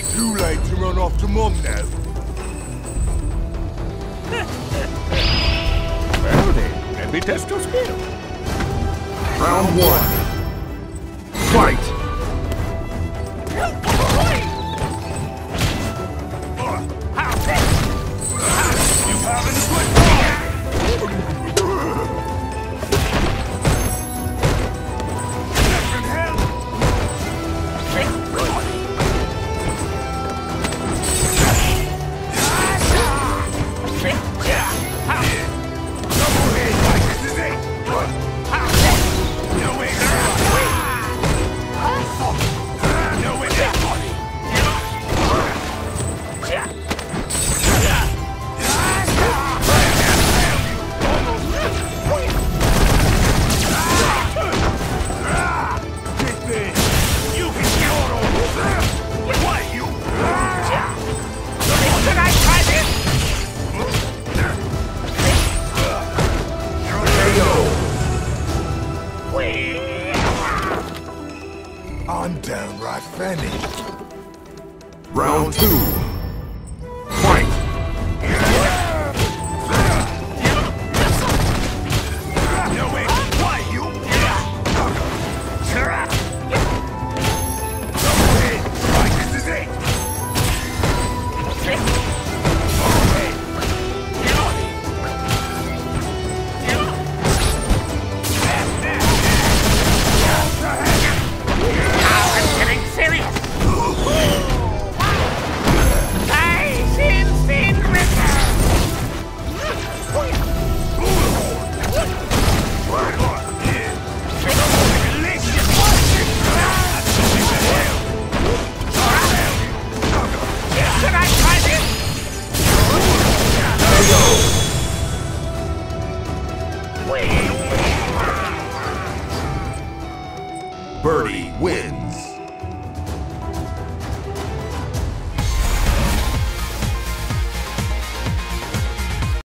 ain't too late to run off to mum now. Well then, let me test your skill. Round one. Fight! I'm downright finished. Round two. Birdie wins.